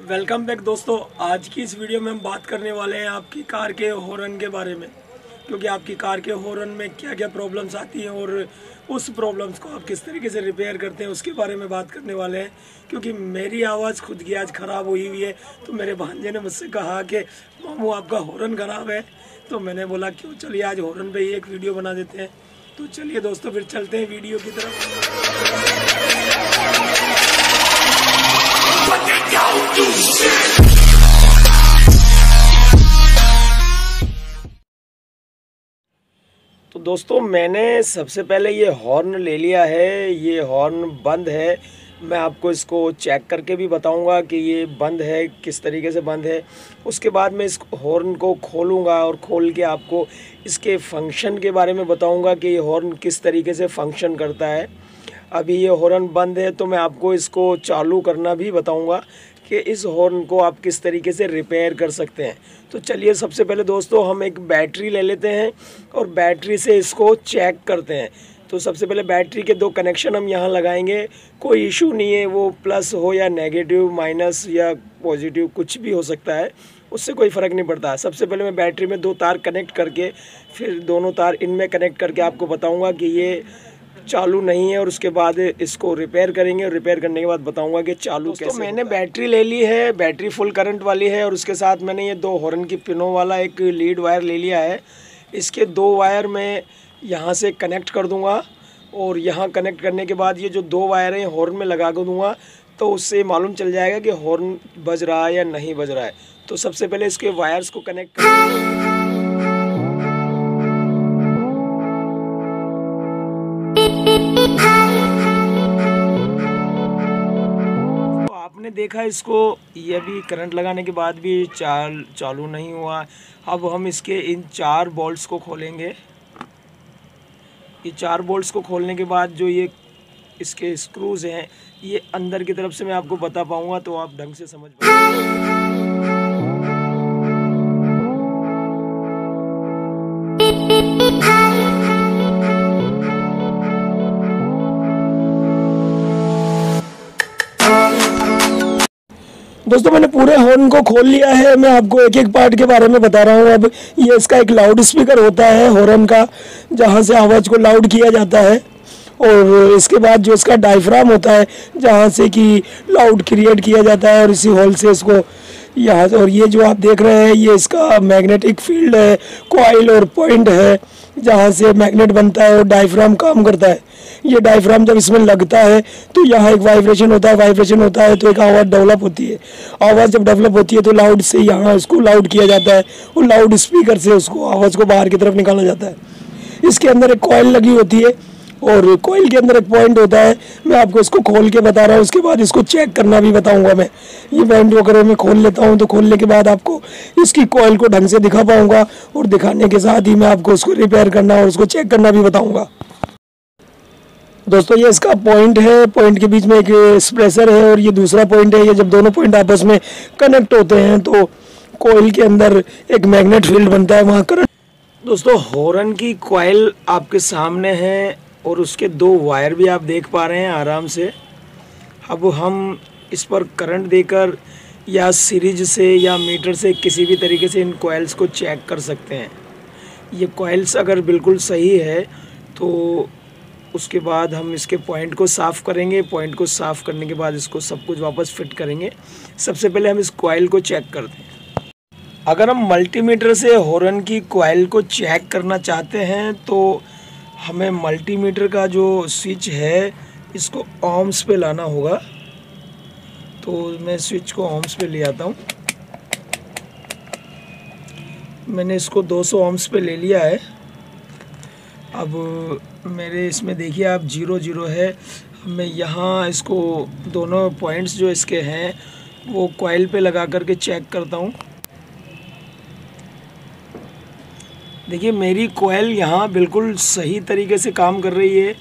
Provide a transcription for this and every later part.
Welcome back दोस्तों, आज की इस वीडियो में हम बात करने वाले हैं आपकी कार के हॉर्न के बारे में। क्योंकि आपकी कार के हॉर्न में क्या क्या प्रॉब्लम्स आती हैं और उस प्रॉब्लम्स को आप किस तरीके से रिपेयर करते हैं, उसके बारे में बात करने वाले हैं। क्योंकि मेरी आवाज़ खुद की आज ख़राब हुई हुई है तो मेरे भांजे ने मुझसे कहा कि, मामू, आपका हॉर्न ख़राब है। तो मैंने बोला, क्यों? चलिए आज हॉर्न पर ही एक वीडियो बना देते हैं। तो चलिए दोस्तों, फिर चलते हैं वीडियो की तरफ़। तो दोस्तों, मैंने सबसे पहले ये हॉर्न ले लिया है। ये हॉर्न बंद है। मैं आपको इसको चेक करके भी बताऊँगा कि ये बंद है, किस तरीके से बंद है। उसके बाद मैं इस हॉर्न को खोलूँगा और खोल के आपको इसके फ़ंक्शन के बारे में बताऊँगा कि ये हॉर्न किस तरीके से फ़ंक्शन करता है। अभी ये हॉर्न बंद है तो मैं आपको इसको चालू करना भी बताऊँगा कि इस हॉर्न को आप किस तरीके से रिपेयर कर सकते हैं। तो चलिए सबसे पहले दोस्तों, हम एक बैटरी ले लेते हैं और बैटरी से इसको चेक करते हैं। तो सबसे पहले बैटरी के दो कनेक्शन हम यहाँ लगाएँगे। कोई इशू नहीं है, वो प्लस हो या नेगेटिव माइनस या पॉजिटिव कुछ भी हो सकता है। उससे कोई फ़र्क नहीं पड़ता। सबसे पहले मैं बैटरी में दो तार कनेक्ट करके, फिर दोनों तार इनमें कनेक्ट करके आपको बताऊँगा कि ये चालू नहीं है और उसके बाद इसको रिपेयर करेंगे और रिपेयर करने के बाद बताऊँगा कि चालू कैसे तो मैंने बैटरी ले ली है बैटरी फुल करंट वाली है और उसके साथ मैंने ये दो हॉर्न की पिनों वाला एक लीड वायर ले लिया है। इसके दो वायर मैं यहाँ से कनेक्ट कर दूँगा और यहाँ कनेक्ट करने के बाद ये जो दो वायर हैं हॉर्न में लगा कर दूँगा तो उससे मालूम चल जाएगा कि हॉर्न बज रहा है या नहीं बज रहा है। तो सबसे पहले इसके वायर्स को कनेक्ट कर आपने देखा इसको, ये भी करंट लगाने के बाद भी चाल, चालू नहीं हुआ। अब हम इसके इन चार बोल्ट्स को खोलेंगे। ये चार बोल्ट्स को खोलने के बाद जो ये इसके स्क्रूज हैं, ये अंदर की तरफ़ से मैं आपको बता पाऊँगा तो आप ढंग से समझ दोस्तों, मैंने पूरे हॉर्न को खोल लिया है। मैं आपको एक एक पार्ट के बारे में बता रहा हूँ। अब ये इसका एक लाउड स्पीकर होता है हॉर्न का, जहाँ से आवाज़ को लाउड किया जाता है। और इसके बाद जो इसका डायफ्राम होता है, जहाँ से कि लाउड क्रिएट किया जाता है और इसी हॉल से इसको यहाँ और ये जो आप देख रहे हैं, ये इसका मैग्नेटिक फ़ील्ड है कोयल और पॉइंट है, जहाँ से मैग्नेट बनता है और डायफ्राम काम करता है। ये डायफ्राम जब इसमें लगता है तो यहाँ एक वाइब्रेशन होता है वाइब्रेशन होता है तो एक आवाज़ डेवलप होती है। आवाज़ जब डेवलप होती है तो लाउड से यहाँ उसको लाउड किया जाता है और लाउड स्पीकर से उसको आवाज़ को बाहर की तरफ़ निकाला जाता है। इसके अंदर एक कॉयल लगी होती है और कोयल के अंदर एक पॉइंट होता है। मैं आपको इसको खोल के बता रहा हूँ। उसके बाद इसको चेक करना भी बताऊँगा मैं। ये बैंड वगैरह मैं खोल लेता हूँ। तो खोलने के बाद आपको इसकी कोयल को ढंग से दिखा पाऊँगा और दिखाने के साथ ही मैं आपको उसको रिपेयर करना और उसको चेक करना भी बताऊँगा। दोस्तों, ये इसका पॉइंट है। पॉइंट के बीच में एक स्प्रेसर है और ये दूसरा पॉइंट है। ये जब दोनों पॉइंट आपस में कनेक्ट होते हैं तो कोयल के अंदर एक मैग्नेट फ़ील्ड बनता है। वहाँ करंट दोस्तों हॉर्न की कोयल आपके सामने है। और उसके दो वायर भी आप देख पा रहे हैं आराम से। अब हम इस पर करंट देकर या सीरीज़ से या मीटर से किसी भी तरीके से इन कोयल्स को चेक कर सकते हैं। ये कोयल्स अगर बिल्कुल सही है तो उसके बाद हम इसके पॉइंट को साफ़ करेंगे। पॉइंट को साफ़ करने के बाद इसको सब कुछ वापस फिट करेंगे। सबसे पहले हम इस कोयल को चेक करते हैं। अगर हम मल्टीमीटर से हॉर्न की कोयल को चेक करना चाहते हैं तो हमें मल्टीमीटर का जो स्विच है, इसको ऑम्स पे लाना होगा। तो मैं स्विच को ऑम्स पे ले आता हूँ। मैंने इसको 200 ओम्स पे ले लिया है। अब मेरे इसमें देखिए, आप ज़ीरो ज़ीरो है। मैं यहाँ इसको दोनों पॉइंट्स जो इसके हैं, वो कोयल पे लगा करके चेक करता हूँ। देखिए मेरी कोयल यहाँ बिल्कुल सही तरीके से काम कर रही है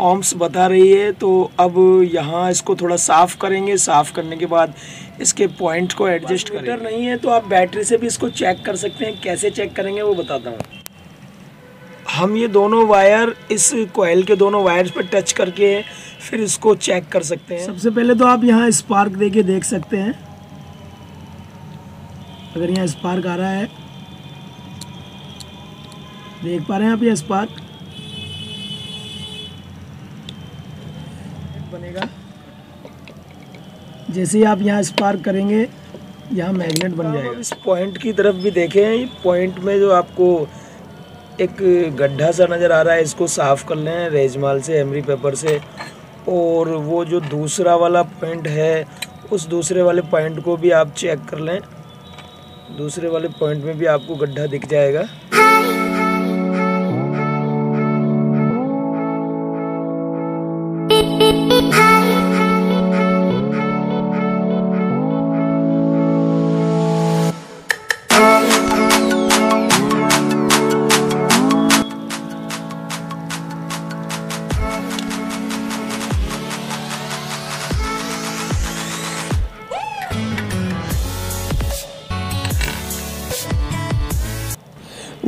ऑम्स बता रही है तो अब यहाँ इसको थोड़ा साफ़ करेंगे। साफ़ करने के बाद इसके पॉइंट को एडजस्ट करें नहीं है तो आप बैटरी से भी इसको चेक कर सकते हैं। कैसे चेक करेंगे वो बताता हूँ। हम ये दोनों वायर इस कोयल के दोनों वायर्स पर टच करके फिर इसको चेक कर सकते हैं। सबसे पहले तो आप यहाँ स्पार्क दे के देख सकते हैं। अगर यहाँ स्पार्क आ रहा है देख पा रहे हैं आप ये स्पार्क बनेगा। जैसे ही आप यहाँ स्पार्क करेंगे यहाँ मैग्नेट बन जाएगा। इस पॉइंट की तरफ़ भी देखें पॉइंट में जो आपको एक गड्ढा सा नज़र आ रहा है इसको साफ़ कर लें रेजमाल से एमरी पेपर से। और वो जो दूसरा वाला पॉइंट है उस दूसरे वाले पॉइंट को भी आप चेक कर लें। दूसरे वाले पॉइंट में भी आपको गड्ढा दिख जाएगा।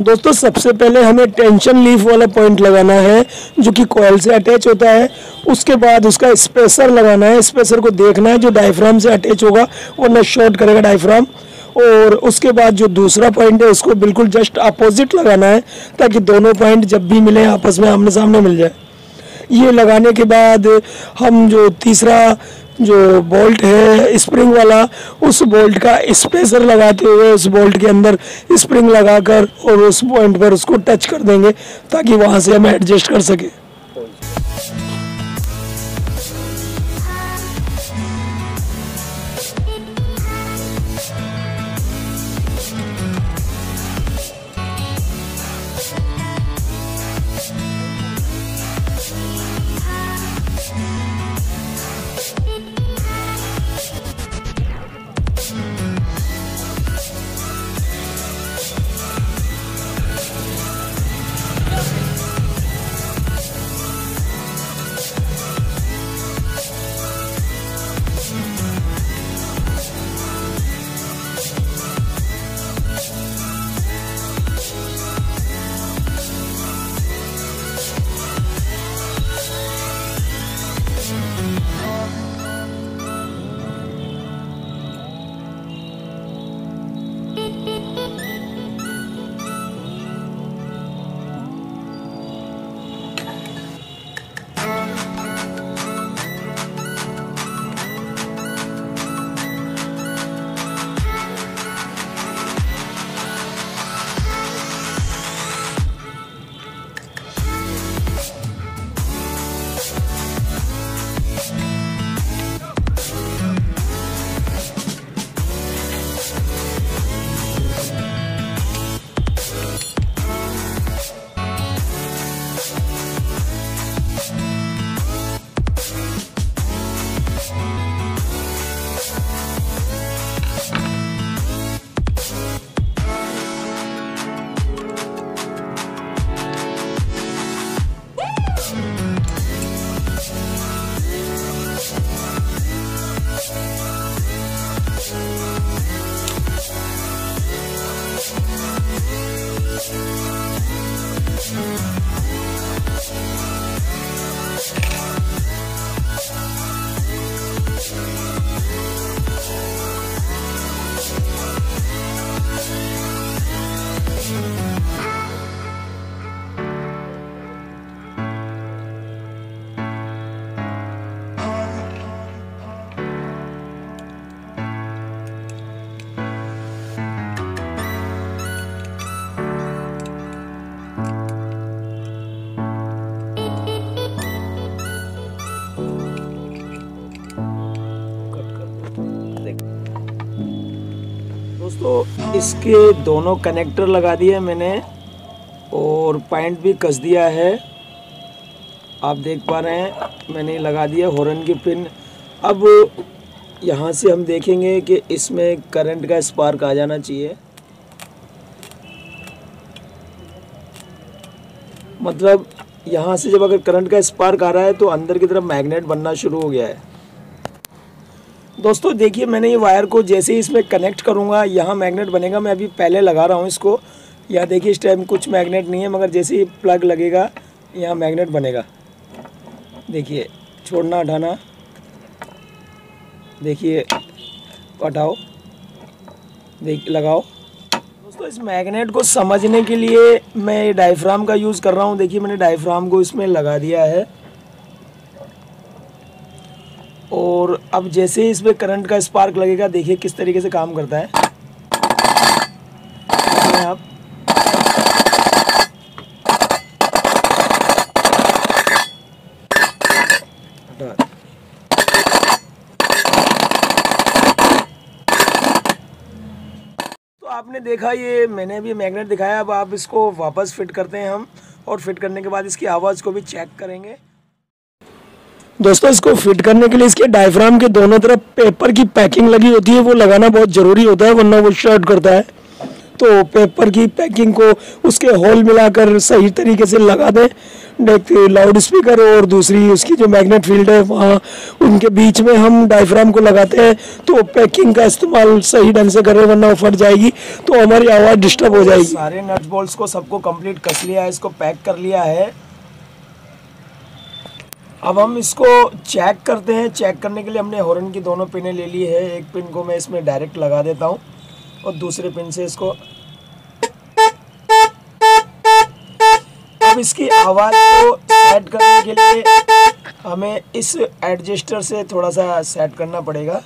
दोस्तों, सबसे पहले हमें टेंशन लीफ वाला पॉइंट लगाना है, जो कि कोयल से अटैच होता है। उसके बाद उसका स्पेसर लगाना है। स्पेसर को देखना है, जो डायफ्राम से अटैच होगा वरना शॉर्ट करेगा डायफ्राम और उसके बाद जो दूसरा पॉइंट है उसको बिल्कुल जस्ट अपोजिट लगाना है, ताकि दोनों पॉइंट जब भी मिले, आपस में आमने सामने मिल जाए। ये लगाने के बाद हम जो तीसरा जो बोल्ट है, स्प्रिंग वाला, उस बोल्ट का स्पेसर लगाते हुए उस बोल्ट के अंदर स्प्रिंग लगाकर और उस पॉइंट पर उसको टच कर देंगे ताकि वहाँ से हम एडजस्ट कर सके। दोस्तों, इसके दोनों कनेक्टर लगा दिए मैंने और पॉइंट भी कस दिया है। आप देख पा रहे हैं, मैंने लगा दिया हॉर्न की पिन अब यहाँ से हम देखेंगे कि इसमें करंट का स्पार्क आ जाना चाहिए। मतलब यहाँ से जब अगर करंट का स्पार्क आ रहा है तो अंदर की तरफ़ मैग्नेट बनना शुरू हो गया है। दोस्तों, देखिए, मैंने ये वायर को जैसे ही इसमें कनेक्ट करूँगा, यहाँ मैग्नेट बनेगा, मैं अभी पहले लगा रहा हूँ इसको। यहाँ देखिए, इस टाइम कुछ मैग्नेट नहीं है, मगर जैसे ही प्लग लगेगा, यहाँ मैग्नेट बनेगा। देखिए, छोड़ना, हटाना। देखिए, हटाओ। देख, लगाओ। दोस्तों, इस मैग्नेट को समझने के लिए मैं डायफ्राम का यूज़ कर रहा हूँ। देखिए, मैंने डायफ्राम को इसमें लगा दिया है और अब जैसे ही इसमें करंट का स्पार्क लगेगा, देखिए किस तरीके से काम करता है। आप। तो आपने देखा ये, मैंने अभी मैग्नेट दिखाया, अब आप इसको वापस फिट करते हैं हम, और फिट करने के बाद इसकी आवाज़ को भी चेक करेंगे। दोस्तों, इसको फिट करने के लिए इसके डायफ्राम के दोनों तरफ़ पेपर की पैकिंग लगी होती है। वो लगाना बहुत ज़रूरी होता है, वरना वो शर्ट करता है। तो पेपर की पैकिंग को उसके होल मिलाकर सही तरीके से लगा दें। लाउड स्पीकर और दूसरी उसकी जो मैग्नेट फ़ील्ड है, वहाँ उनके बीच में हम डायफ्राम को लगाते हैं। तो पैकिंग का इस्तेमाल सही ढंग से करें, वरना फट जाएगी। तो हमारी आवाज़ डिस्टर्ब हो जाएगी। सारे नट बोल्ट को सबको कंप्लीट कस लिया है, इसको पैक कर लिया है। अब हम इसको चेक करते हैं। चेक करने के लिए हमने हॉर्न की दोनों पिनें ले ली है। एक पिन को मैं इसमें डायरेक्ट लगा देता हूँ और दूसरे पिन से इसको अब इसकी आवाज़ को सेट करने के लिए हमें इस एडजस्टर से थोड़ा सा सेट करना पड़ेगा।